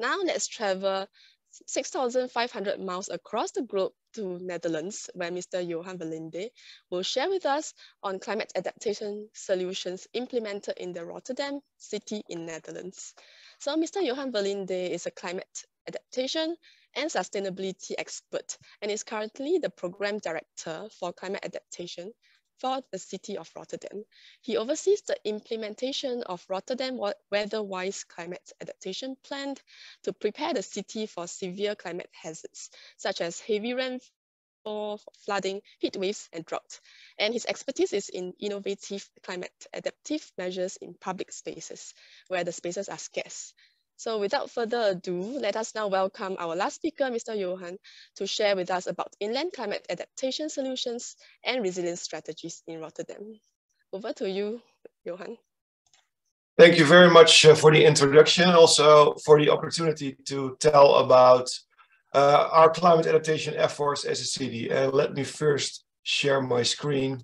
Now let's travel 6,500 miles across the globe to Netherlands, where Mr. Johan Verlinde will share with us on climate adaptation solutions implemented in the Rotterdam city in Netherlands. So Mr. Johan Verlinde is a climate adaptation and sustainability expert and is currently the program director for climate adaptation for the city of Rotterdam. He oversees the implementation of Rotterdam Weather-Wise Climate Adaptation Plan to prepare the city for severe climate hazards, such as heavy rainfall, flooding, heat waves, and drought. And his expertise is in innovative climate adaptive measures in public spaces, where the spaces are scarce. So without further ado, let us now welcome our last speaker, Mr. Johan, to share with us about inland climate adaptation solutions and resilience strategies in Rotterdam. Over to you, Johan. Thank you very much uh, for the introduction, also for the opportunity to tell about uh, our climate adaptation efforts as a city. And let me first share my screen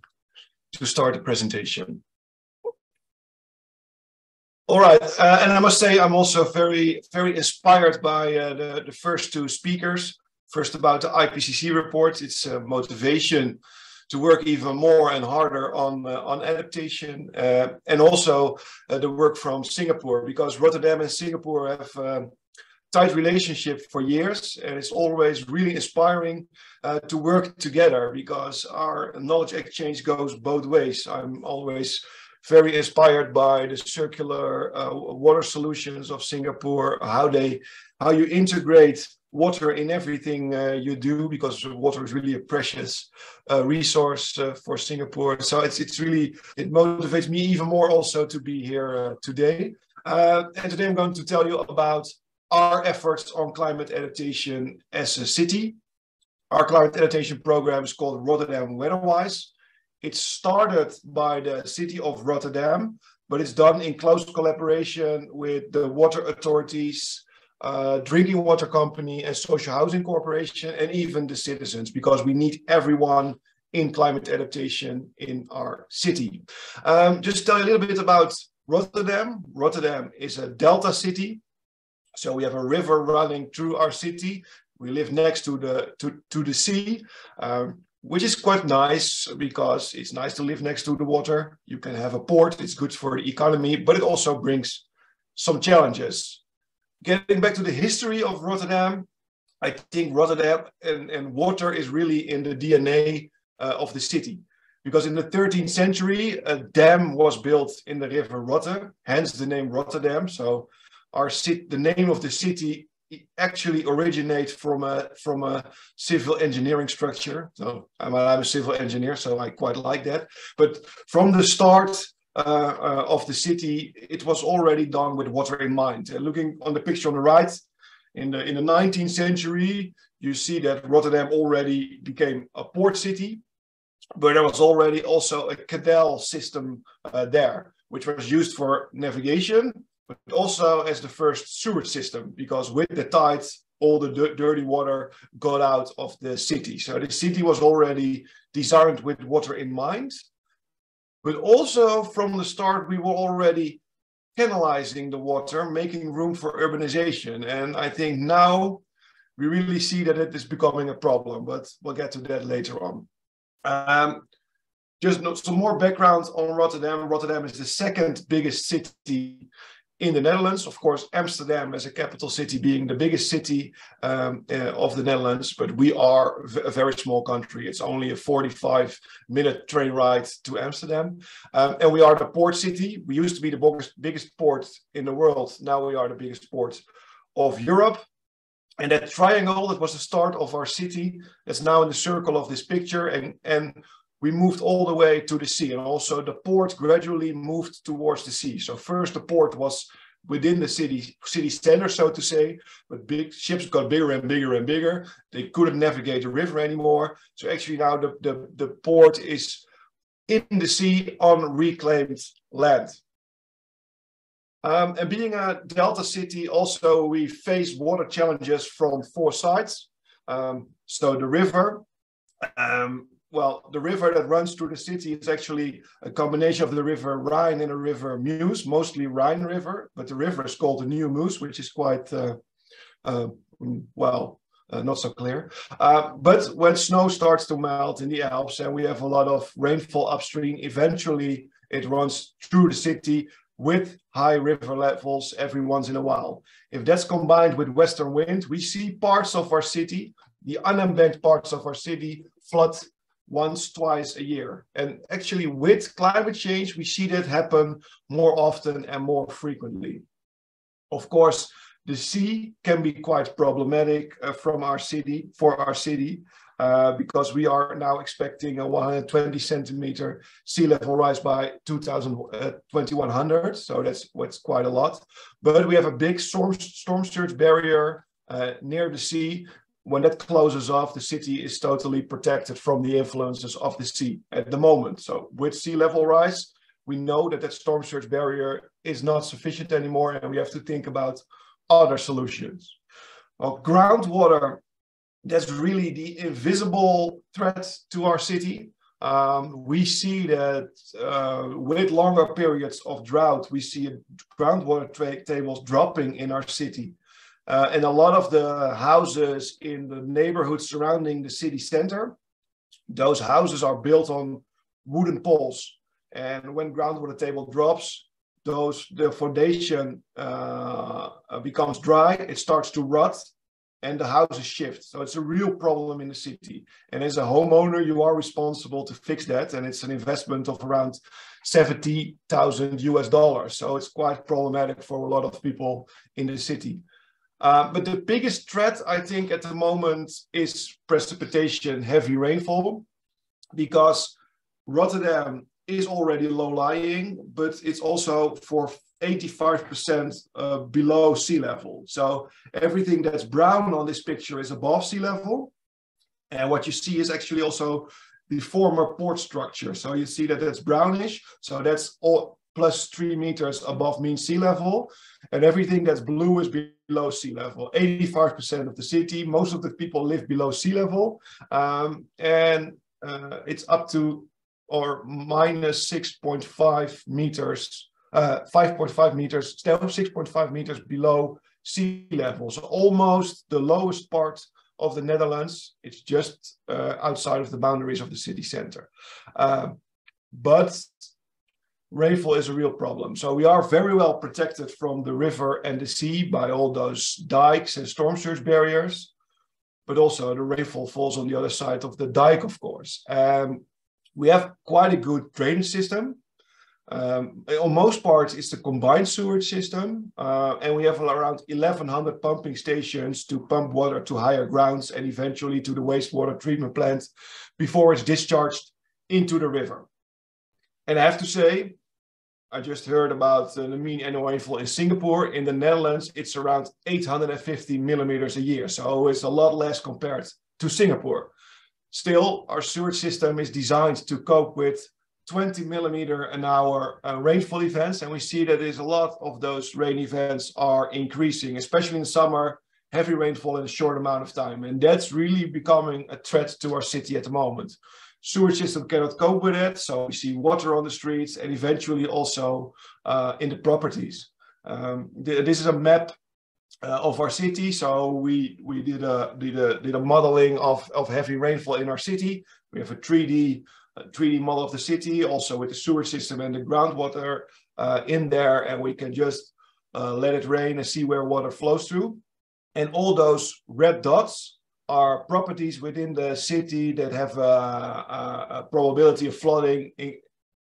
to start the presentation. All right, uh, and I must say I'm also very, very inspired by uh, the, the first two speakers. First about the IPCC report, it's a motivation to work even more and harder on, uh, on adaptation, uh, and also uh, the work from Singapore, because Rotterdam and Singapore have tight relationship for years, and it's always really inspiring uh, to work together because our knowledge exchange goes both ways. I'm always very inspired by the circular uh, water solutions of Singapore, how they, how you integrate water in everything uh, you do because water is really a precious uh, resource uh, for Singapore. So it's it's really it motivates me even more also to be here uh, today. Uh, and today I'm going to tell you about our efforts on climate adaptation as a city. Our climate adaptation program is called Rotterdam Weatherwise. It started by the city of Rotterdam, but it's done in close collaboration with the water authorities, uh, drinking water company and social housing corporation, and even the citizens, because we need everyone in climate adaptation in our city. Um, just tell you a little bit about Rotterdam. Rotterdam is a delta city. So we have a river running through our city. We live next to the to, to the sea. Um, which is quite nice because it's nice to live next to the water. You can have a port, it's good for the economy, but it also brings some challenges. Getting back to the history of Rotterdam, I think Rotterdam and, and water is really in the DNA uh, of the city. Because in the 13th century, a dam was built in the river Rotte, hence the name Rotterdam. So our the name of the city actually originate from a from a civil engineering structure. So I'm, I'm a civil engineer, so I quite like that. But from the start uh, uh, of the city, it was already done with water in mind. Uh, looking on the picture on the right, in the in the 19th century, you see that Rotterdam already became a port city, but there was already also a canal system uh, there, which was used for navigation but also as the first sewage system, because with the tides, all the dirty water got out of the city. So the city was already designed with water in mind. But also from the start, we were already canalizing the water, making room for urbanization. And I think now we really see that it is becoming a problem, but we'll get to that later on. Um, just some more background on Rotterdam. Rotterdam is the second biggest city in the Netherlands. Of course, Amsterdam as a capital city being the biggest city um, uh, of the Netherlands, but we are a very small country. It's only a 45 minute train ride to Amsterdam. Um, and we are the port city. We used to be the biggest, biggest port in the world. Now we are the biggest port of Europe. And that triangle, that was the start of our city, that's now in the circle of this picture. And, and we moved all the way to the sea and also the port gradually moved towards the sea. So first the port was within the city city center, so to say, but big ships got bigger and bigger and bigger. They couldn't navigate the river anymore. So actually now the, the, the port is in the sea on reclaimed land. Um, and being a delta city, also we face water challenges from four sides. Um, so the river, um, well, the river that runs through the city is actually a combination of the river Rhine and the river Meuse, mostly Rhine River, but the river is called the New Meuse, which is quite uh, Uh, well, uh, not so clear. Uh, but when snow starts to melt in the Alps and we have a lot of rainfall upstream, eventually it runs through the city with high river levels every once in a while. If that's combined with western wind, we see parts of our city, the unembanked parts of our city, flood once, twice a year. And actually, with climate change, we see that happen more often and more frequently. Of course, the sea can be quite problematic uh, from our city, for our city, uh, because we are now expecting a 120 centimeter sea level rise by 2100. Uh, so that's what's quite a lot. But we have a big storm, storm surge barrier uh, near the sea. When that closes off, the city is totally protected from the influences of the sea at the moment. So with sea level rise, we know that that storm surge barrier is not sufficient anymore, and we have to think about other solutions. Well, groundwater that's really the invisible threat to our city. Um, we see that uh, with longer periods of drought, we see groundwater tables dropping in our city. Uh, and a lot of the houses in the neighborhoods surrounding the city center, those houses are built on wooden poles. And when groundwater table drops, those the foundation uh, becomes dry, it starts to rot, and the houses shift. So it's a real problem in the city. And as a homeowner, you are responsible to fix that. And it's an investment of around 70,000 US dollars. So it's quite problematic for a lot of people in the city. Uh, but the biggest threat, I think, at the moment is precipitation, heavy rainfall, because Rotterdam is already low lying, but it's also for 85% uh, below sea level. So everything that's brown on this picture is above sea level. And what you see is actually also the former port structure. So you see that it's brownish. So that's all plus three meters above mean sea level. And everything that's blue is below sea level. 85% of the city, most of the people live below sea level. Um, and uh, it's up to or minus 6.5 meters uh, 5.5 meters, still 6.5 meters below sea level. So almost the lowest part of the Netherlands. It's just uh, outside of the boundaries of the city center. Uh, but rainfall is a real problem. So we are very well protected from the river and the sea by all those dikes and storm surge barriers. But also the rainfall falls on the other side of the dike, of course. Um, we have quite a good drainage system. Um, on most parts, it's the combined sewage system, uh, and we have around 1,100 pumping stations to pump water to higher grounds and eventually to the wastewater treatment plant before it's discharged into the river. And I have to say, I just heard about uh, the mean annual rainfall in Singapore. In the Netherlands, it's around 850 millimeters a year, so it's a lot less compared to Singapore. Still, our sewage system is designed to cope with 20 millimeter an hour uh, rainfall events. And we see that there's a lot of those rain events are increasing, especially in summer, heavy rainfall in a short amount of time. And that's really becoming a threat to our city at the moment. Sewage system cannot cope with it. So we see water on the streets and eventually also uh, in the properties. Um, th this is a map uh, of our city. So we we did a did a did a modeling of of heavy rainfall in our city. We have a 3D 3D model of the city, also with the sewer system and the groundwater uh, in there, and we can just uh, let it rain and see where water flows through. And all those red dots are properties within the city that have a, a, a probability of flooding in,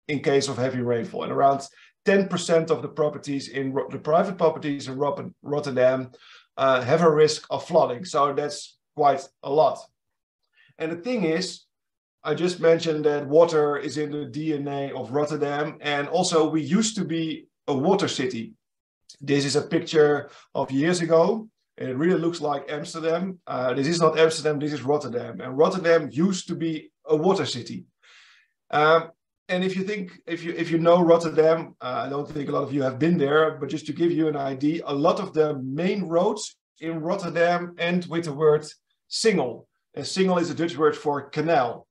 in case of heavy rainfall. And around 10% of the properties in the private properties in Rotterdam uh, have a risk of flooding. So that's quite a lot. And the thing is, I just mentioned that water is in the DNA of Rotterdam. And also, we used to be a water city. This is a picture of years ago. It really looks like Amsterdam. Uh, this is not Amsterdam, this is Rotterdam. And Rotterdam used to be a water city. Um, and if you think, if you if you know Rotterdam, uh, I don't think a lot of you have been there, but just to give you an idea, a lot of the main roads in Rotterdam end with the word singel. And singel is a Dutch word for canal.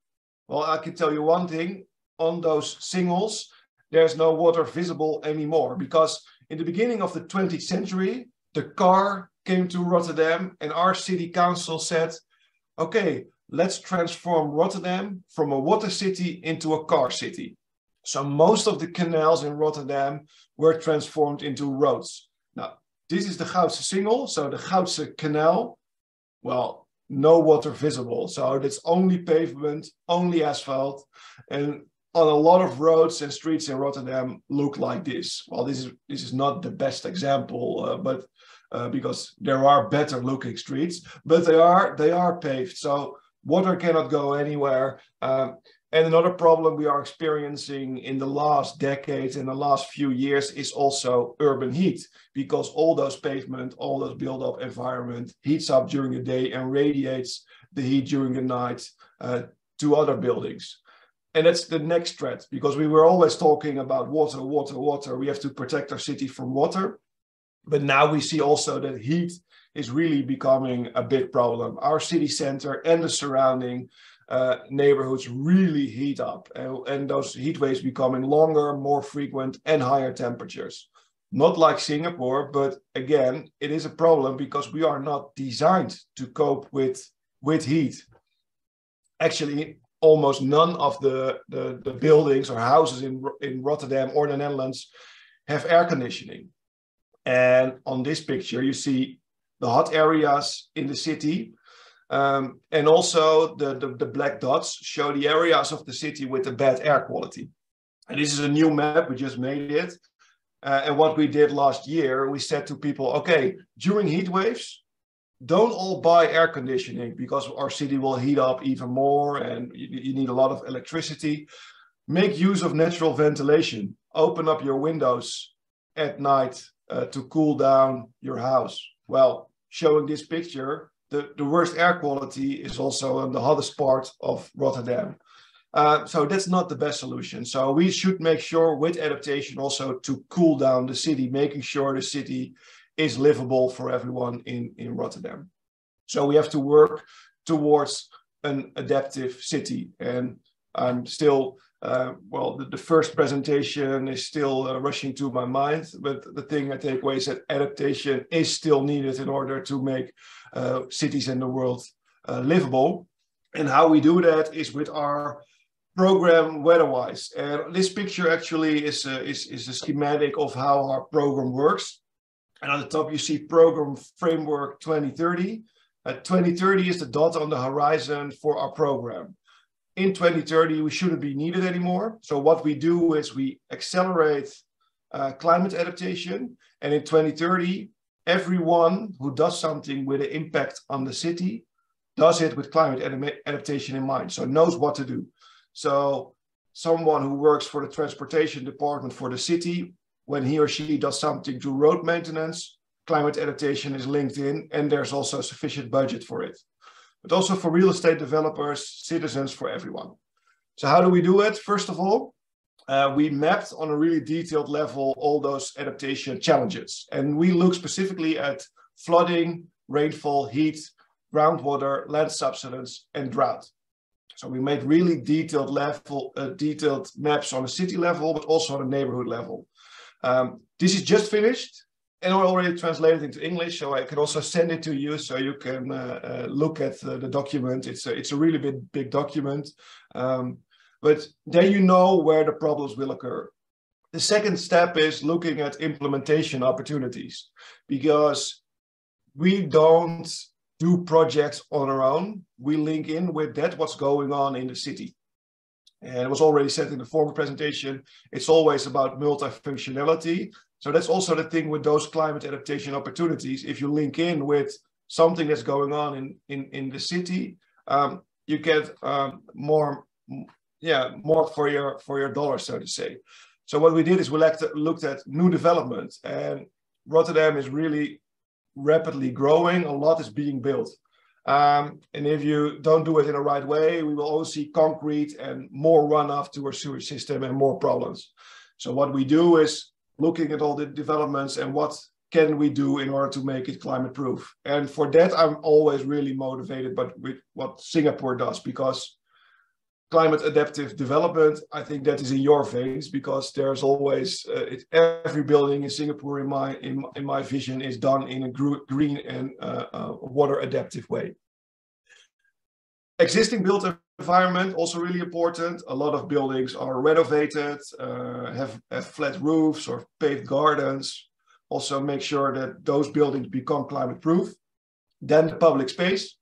Well, I can tell you one thing on those singels, there's no water visible anymore because in the beginning of the 20th century, the car came to Rotterdam and our city council said, okay, let's transform Rotterdam from a water city into a car city. So most of the canals in Rotterdam were transformed into roads. Now, this is the Goudse Singel, so the Goudse Canal. Well, no water visible. So it's only pavement, only asphalt. And on a lot of roads and streets in Rotterdam look like this. Well, this is this is not the best example, uh, but uh, because there are better looking streets, but they are they are paved. So water cannot go anywhere. Um, and another problem we are experiencing in the last decades, in the last few years, is also urban heat, because all those pavement, all those build-up environment heats up during the day and radiates the heat during the night uh, to other buildings. And that's the next threat, because we were always talking about water, water, water. We have to protect our city from water. But now we see also that heat is really becoming a big problem. Our city center and the surrounding uh, neighborhoods really heat up, and, and those heat waves becoming longer, more frequent, and higher temperatures. Not like Singapore, but again, it is a problem because we are not designed to cope with, with heat. Actually, almost none of the, the, the buildings or houses in, in Rotterdam or the Netherlands have air conditioning. And on this picture, you see the hot areas in the city. Um, and also the, the, the, black dots show the areas of the city with the bad air quality. And this is a new map, we just made it. Uh, and what we did last year, we said to people, okay, during heat waves, don't all buy air conditioning because our city will heat up even more and you, you need a lot of electricity. Make use of natural ventilation. Open up your windows at night uh, to cool down your house. Well, showing this picture, the, the worst air quality is also in the hottest part of Rotterdam. Uh, so that's not the best solution. So we should make sure with adaptation also to cool down the city, making sure the city is livable for everyone in, in Rotterdam. So we have to work towards an adaptive city. And I'm still uh, well, the, the, first presentation is still uh, rushing to my mind, but the thing I take away is that adaptation is still needed in order to make uh, cities in the world uh, livable. And how we do that is with our program Weatherwise. And this picture actually is a, is, is a schematic of how our program works. And on the top, you see Program Framework 2030. Uh, 2030 is the dot on the horizon for our program in 2030, we shouldn't be needed anymore. So what we do is we accelerate uh, climate adaptation. And in 2030, everyone who does something with an impact on the city does it with climate adaptation in mind. So knows what to do. So someone who works for the transportation department for the city, when he or she does something to road maintenance, climate adaptation is linked in, and there's also sufficient budget for it but also for real estate developers, citizens, for everyone. So how do we do it? First of all, uh, we mapped on a really detailed level all those adaptation challenges. And we look specifically at flooding, rainfall, heat, groundwater, land subsidence, and drought. So we made really detailed level, uh, detailed maps on a city level, but also on a neighborhood level. Um, this is just finished and I already translated into English, so I can also send it to you so you can uh, uh, look at the, the, document. It's a, it's a really big, big document, um, but then you know where the problems will occur. The second step is looking at implementation opportunities because we don't do projects on our own. We link in with that, what's going on in the city. And it was already said in the former presentation, it's always about multifunctionality. So that's also the thing with those climate adaptation opportunities. If you link in with something that's going on in, in, in the city, um, you get um, more, yeah, more for your for your dollar, so to say. So what we did is we looked at new development, and Rotterdam is really rapidly growing. A lot is being built. Um, and if you don't do it in the right way, we will always see concrete and more runoff to our sewage system and more problems. So what we do is looking at all the developments and what can we do in order to make it climate proof. And for that, I'm always really motivated but with what Singapore does because climate adaptive development, I think that is in your veins because there's always uh, it, every building in Singapore, in my in, in my vision, is done in a green and uh, uh, water adaptive way. Existing built environment also really important. A lot of buildings are renovated, uh, have, have flat roofs or paved gardens. Also make sure that those buildings become climate proof. Then the public space.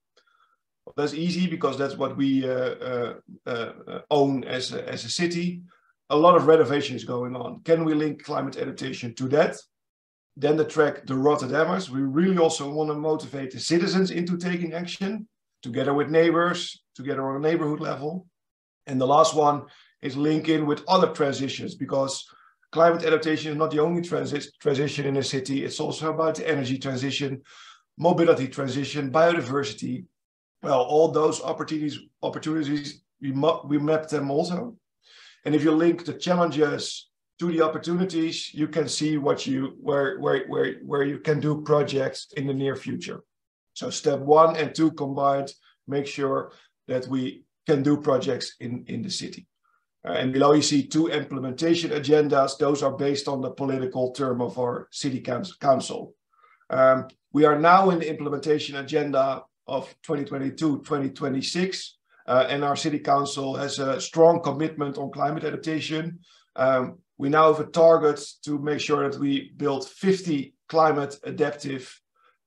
That's easy because that's what we uh, uh, uh, own as a, as a city. A lot of renovation is going on. Can we link climate adaptation to that? Then the track, the Rotterdammers. We really also want to motivate the citizens into taking action together with neighbors, together on a neighborhood level. And the last one is link in with other transitions because climate adaptation is not the only transi transition in a city. It's also about the energy transition, mobility transition, biodiversity. Well, all those opportunities, opportunities we, we map them also. And if you link the challenges to the opportunities, you can see what you where where where where you can do projects in the near future. So step one and two combined, make sure that we can do projects in, in the city. Uh, and below you see two implementation agendas. Those are based on the political term of our city council. Um, we are now in the implementation agenda of 2022-2026, uh, and our city council has a strong commitment on climate adaptation. Um, we now have a target to make sure that we build 50 climate adaptive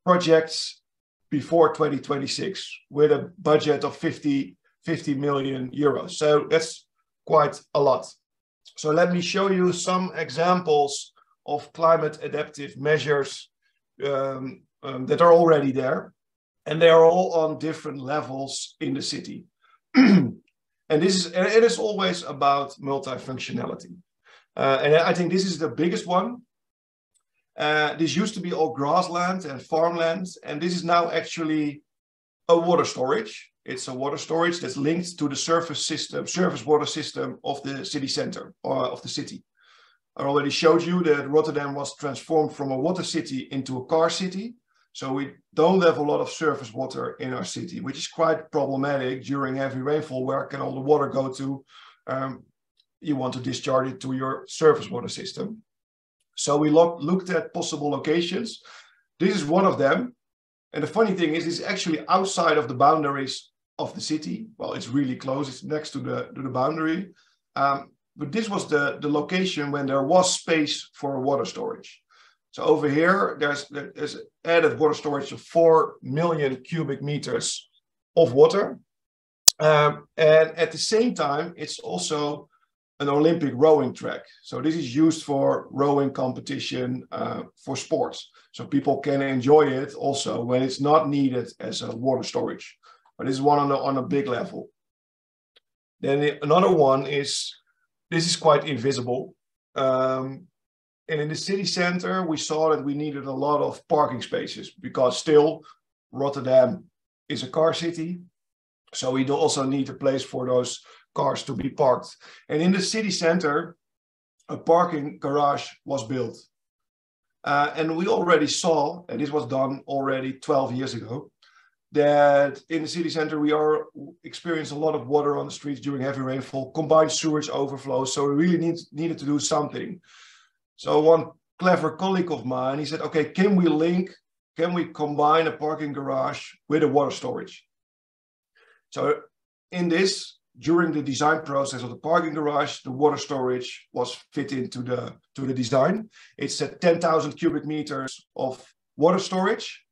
projects before 2026 with a budget of 50, 50 million euros. So that's quite a lot. So let me show you some examples of climate adaptive measures um, um, that are already there. And they are all on different levels in the city. and this is, it is always about multifunctionality. Uh, and I think this is the biggest one uh, this used to be all grassland and farmland, and this is now actually a water storage. It's a water storage that's linked to the surface system, surface water system of the city center or uh, of the city. I already showed you that Rotterdam was transformed from a water city into a car city. So we don't have a lot of surface water in our city, which is quite problematic during heavy rainfall. Where can all the water go to? Um, you want to discharge it to your surface water system. So we look, looked at possible locations. This is one of them. And the funny thing is, it's actually outside of the boundaries of the city. Well, it's really close. It's next to the, to the boundary. Um, but this was the, the location when there was space for water storage. So over here, there's, there's added water storage of 4 million cubic meters of water. Um, and at the same time, it's also an Olympic rowing track. So this is used for rowing competition uh, for sports. So people can enjoy it also when it's not needed as a water storage. But this is one on a, on a big level. Then another one is, this is quite invisible. Um, and in the city center, we saw that we needed a lot of parking spaces because still Rotterdam is a car city. So we do also need a place for those cars to be parked. And in the city center, a parking garage was built. Uh, and we already saw, and this was done already 12 years ago, that in the city center we are experience a lot of water on the streets during heavy rainfall, combined sewage overflow. So we really need, needed to do something. So one clever colleague of mine, he said, okay, can we link, can we combine a parking garage with a water storage? So in this, during the design process of the parking garage, the water storage was fit into the to the design. It's at 10,000 cubic meters of water storage.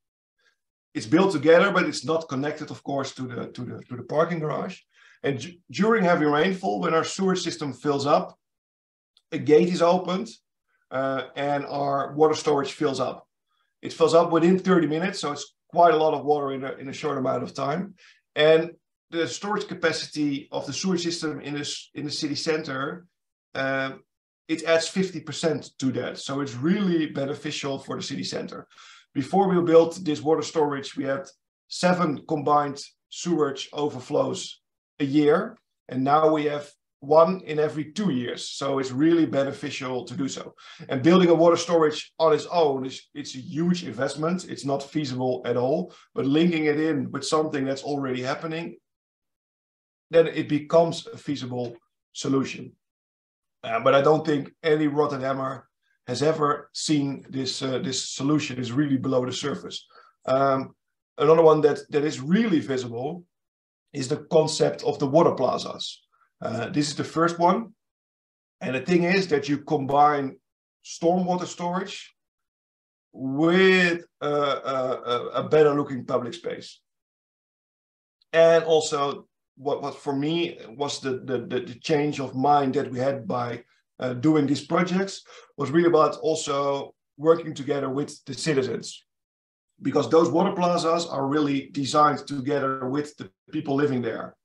It's built together, but it's not connected, of course, to the to the to the parking garage. And during heavy rainfall, when our sewer system fills up, a gate is opened, uh, and our water storage fills up. It fills up within 30 minutes, so it's quite a lot of water in a, in a short amount of time. And the storage capacity of the sewer system in in the city center, um, it adds 50% to that. So it's really beneficial for the city center. Before we built this water storage, we had seven combined sewage overflows a year. And now we have one in every two years. So it's really beneficial to do so. And building a water storage on its own is it's a huge investment. It's not feasible at all. But linking it in with something that's already happening then it becomes a feasible solution. Uh, but I don't think any Rotterdammer has ever seen this uh, this solution is really below the surface. Um, another one that that is really visible is the concept of the water plazas. Uh, this is the first one, and the thing is that you combine stormwater storage with a, a, a better looking public space, and also what what for me was the, the the change of mind that we had by uh, doing these projects was really about also working together with the citizens because those water plazas are really designed together with the people living there.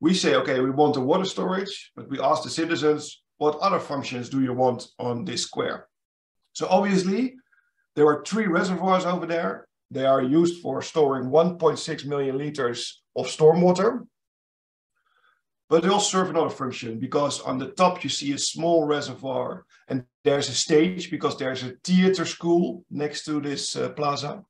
We say, okay, we want the water storage, but we ask the citizens, what other functions do you want on this square? So obviously, there are three reservoirs over there. They are used for storing 1.6 million liters of stormwater but they also serve another function because on the top you see a small reservoir and there's a stage because there's a theater school next to this uh, plaza.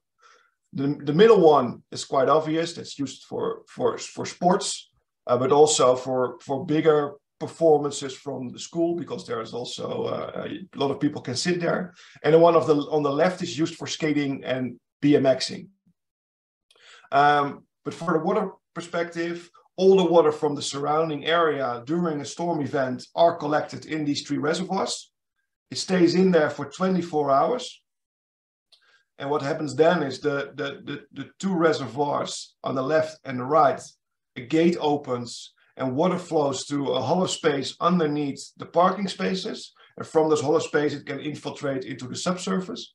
The, the middle one is quite obvious. That's used for, for, for sports, uh, but also for, for bigger performances from the school because there's also uh, a lot of people can sit there. And the one of the on the left is used for skating and BMXing. Um, but for the water perspective, all the water from the surrounding area during a storm event are collected in these three reservoirs. It stays in there for 24 hours. And what happens then is the, the, the, the two reservoirs on the left and the right, a gate opens and water flows to a hollow space underneath the parking spaces. And from this hollow space, it can infiltrate into the subsurface.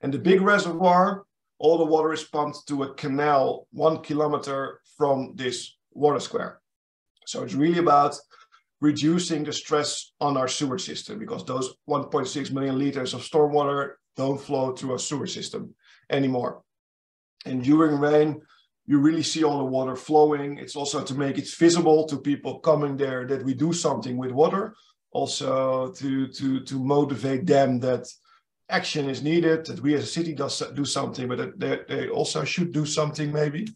And the big reservoir, all the water is pumped to a canal one kilometer from this water square. So it's really about reducing the stress on our sewer system because those 1.6 million liters of stormwater don't flow through our sewer system anymore. And during rain, you really see all the water flowing. It's also to make it visible to people coming there that we do something with water, also to, to, to motivate them that action is needed, that we as a city does do something, but that they, they also should do something maybe.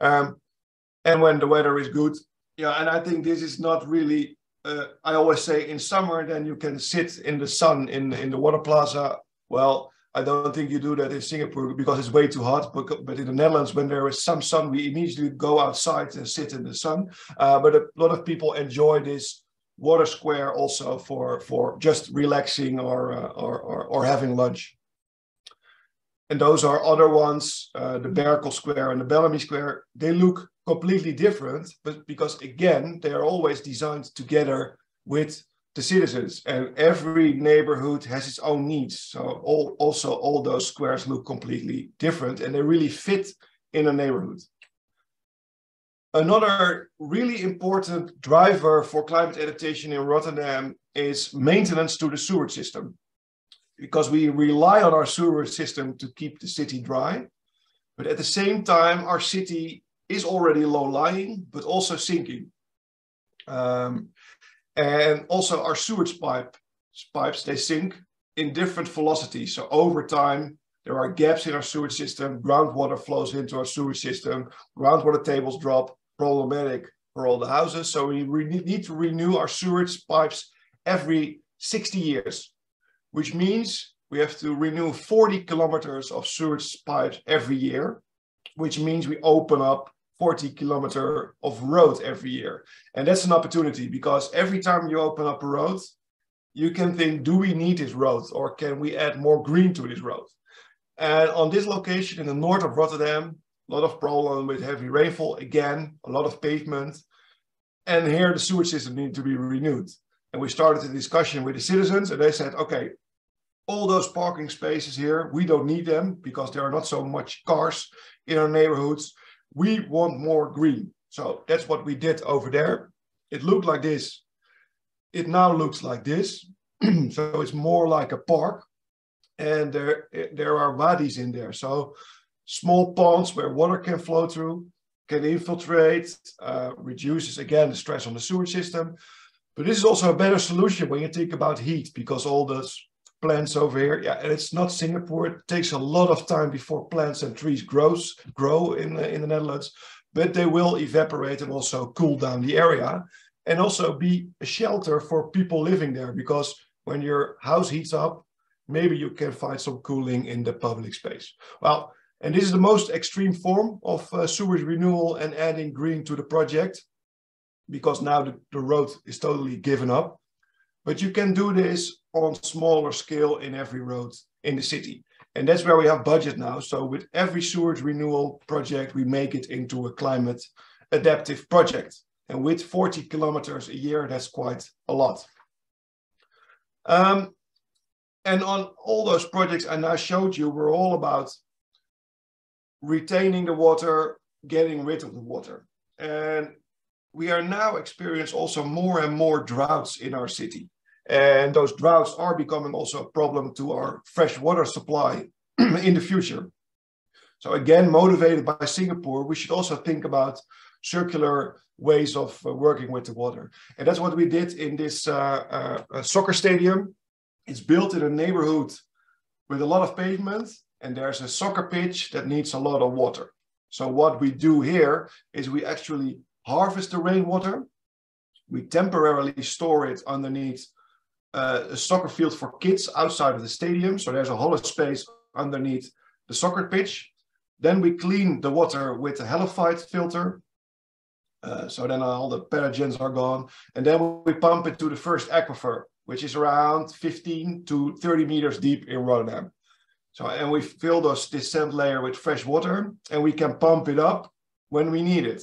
Um, and when the weather is good. Yeah, and I think this is not really. Uh, I always say in summer, then you can sit in the sun in in the water plaza. Well, I don't think you do that in Singapore because it's way too hot. But, but in the Netherlands, when there is some sun, we immediately go outside and sit in the sun. Uh, but a lot of people enjoy this water square also for for just relaxing or uh, or, or, or having lunch and those are other ones, uh, the Berkel Square and the Bellamy Square. They look completely different, but because again, they are always designed together with the citizens, and every neighborhood has its own needs. So all, also all those squares look completely different, and they really fit in a neighborhood. Another really important driver for climate adaptation in Rotterdam is maintenance to the sewage system because we rely on our sewer system to keep the city dry. But at the same time, our city is already low lying, but also sinking. Um, and also our sewage pipe, pipes, they sink in different velocities. So over time, there are gaps in our sewage system, groundwater flows into our sewage system, groundwater tables drop, problematic for all the houses. So we need to renew our sewage pipes every 60 years which means we have to renew 40 kilometers of sewage pipes every year, which means we open up 40 kilometer of road every year. And that's an opportunity because every time you open up a road, you can think, do we need this road or can we add more green to this road? And on this location in the north of Rotterdam, a lot of problem with heavy rainfall, again, a lot of pavement. And here the sewage system needs to be renewed. And we started a discussion with the citizens and they said, okay, all those parking spaces here, we don't need them because there are not so much cars in our neighborhoods. We want more green. So that's what we did over there. It looked like this. It now looks like this. so it's more like a park. And there, there are wadis in there. So small ponds where water can flow through, can infiltrate, uh, reduces again the stress on the sewage system. But this is also a better solution when you think about heat because all those plants over here. Yeah, and it's not Singapore. It takes a lot of time before plants and trees grows grow in the, in the Netherlands. but they will evaporate and also cool down the area and also be a shelter for people living there because when your house heats up, maybe you can find some cooling in the public space. Well, and this is the most extreme form of uh, sewage renewal and adding green to the project because now the, the road is totally given up. But you can do this on smaller scale in every road in the city. And that's where we have budget now. So with every sewage renewal project, we make it into a climate adaptive project. And with 40 kilometers a year, that's quite a lot. Um, and on all those projects I now showed you, we're all about retaining the water, getting rid of the water. And we are now experiencing also more and more droughts in our city. And those droughts are becoming also a problem to our fresh water supply in the future. So again, motivated by Singapore, we should also think about circular ways of uh, working with the water. And that's what we did in this uh, uh, soccer stadium. It's built in a neighborhood with a lot of pavement and there's a soccer pitch that needs a lot of water. So what we do here is we actually harvest the rainwater. We temporarily store it underneath uh, a soccer field for kids outside of the stadium. So there's a hollow space underneath the soccer pitch. Then we clean the water with a helophyte filter. Uh, so then all the pathogens are gone. And then we pump it to the first aquifer, which is around 15 to 30 meters deep in Rotterdam. So, and we fill those, this sand layer with fresh water and we can pump it up when we need it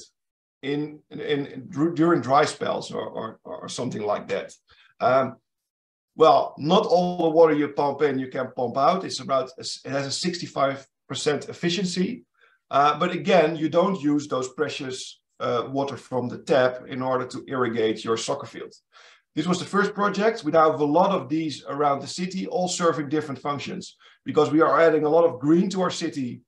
in, in, in during dry spells or, or, or something like that. Um, well, not all the water you pump in, you can pump out. It's about, it has a 65% efficiency. Uh, but again, you don't use those precious uh, water from the tap in order to irrigate your soccer field. This was the first project. We now have a lot of these around the city, all serving different functions because we are adding a lot of green to our city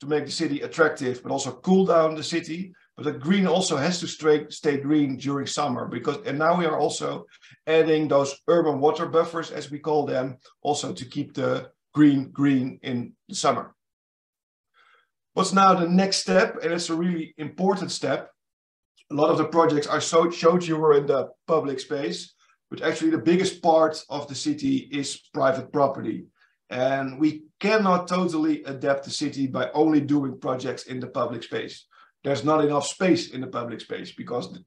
to make the city attractive, but also cool down the city. But the green also has to stay, stay green during summer because, and now we are also adding those urban water buffers, as we call them, also to keep the green green in the summer. What's now the next step? And it's a really important step. A lot of the projects I so showed you were in the public space, but actually the biggest part of the city is private property. And we cannot totally adapt the city by only doing projects in the public space there's not enough space in the public space because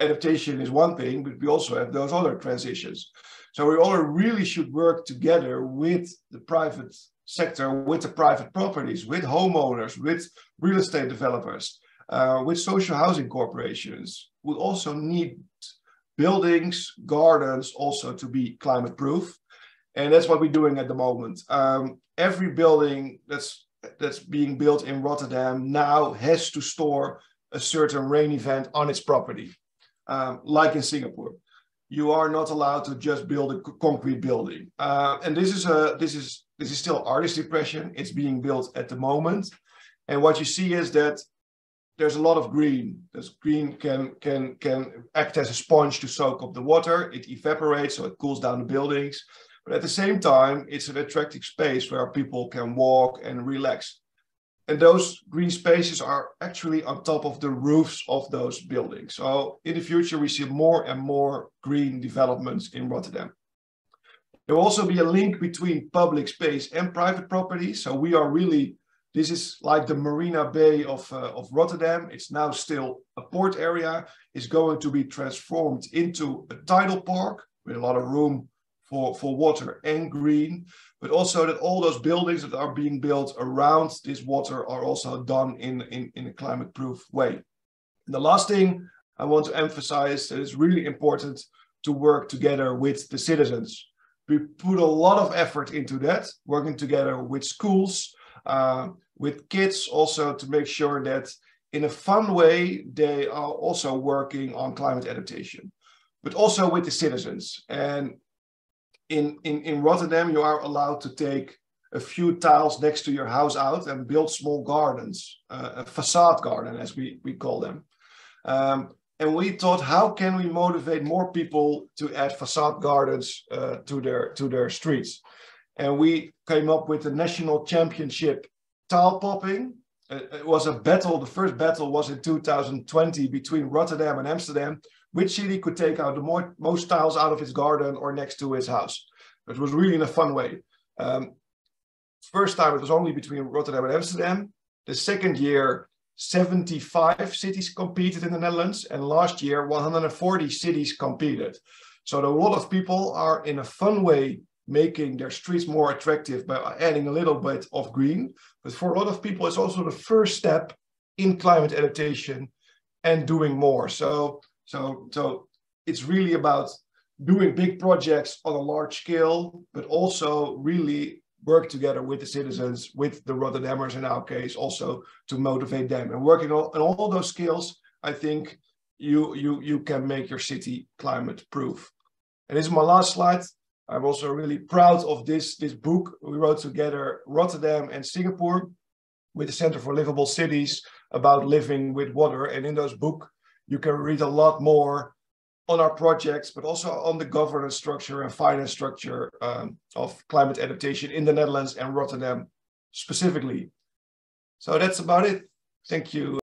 adaptation is one thing, but we also have those other transitions. So we all really should work together with the private sector, with the private properties, with homeowners, with real estate developers, uh, with social housing corporations. We also need buildings, gardens also to be climate proof. And that's what we're doing at the moment. Um, every building that's that's being built in Rotterdam now has to store a certain rain event on its property, um, like in Singapore. You are not allowed to just build a concrete building, uh, and this is a this is this is still artist impression. It's being built at the moment, and what you see is that there's a lot of green. This green can can can act as a sponge to soak up the water. It evaporates, so it cools down the buildings. But at the same time, it's an attractive space where people can walk and relax. And those green spaces are actually on top of the roofs of those buildings. So in the future, we see more and more green developments in Rotterdam. There will also be a link between public space and private property. So we are really, this is like the Marina Bay of, uh, of Rotterdam. It's now still a port area. It's going to be transformed into a tidal park with a lot of room for, for water and green, but also that all those buildings that are being built around this water are also done in, in, in a climate proof way. And the last thing I want to emphasize that it's really important to work together with the citizens. We put a lot of effort into that, working together with schools, uh, with kids also to make sure that in a fun way, they are also working on climate adaptation, but also with the citizens. And in, in, in Rotterdam, you are allowed to take a few tiles next to your house out and build small gardens, uh, a facade garden, as we, we call them. Um, and we thought, how can we motivate more people to add facade gardens uh, to their to their streets? And we came up with the national championship tile popping. it was a battle. The first battle was in 2020 between Rotterdam and Amsterdam. Which city could take out the more, most tiles out of its garden or next to its house? It was really in a fun way. Um, first time it was only between Rotterdam and Amsterdam. The second year, 75 cities competed in the Netherlands, and last year 140 cities competed. So a lot of people are in a fun way making their streets more attractive by adding a little bit of green. But for a lot of people, it's also the first step in climate adaptation and doing more. So, so, so it's really about doing big projects on a large scale, but also really work together with the citizens, with the Rotterdammers in our case, also to motivate them. And working on, on all those skills, I think you you you can make your city climate proof. And this is my last slide. I'm also really proud of this, this book we wrote together, Rotterdam and Singapore, with the Center for Livable Cities about living with water. And in those book, you can read a lot more on our projects, but also on the governance structure and finance structure um, of climate adaptation in the Netherlands and Rotterdam specifically. So that's about it. Thank you.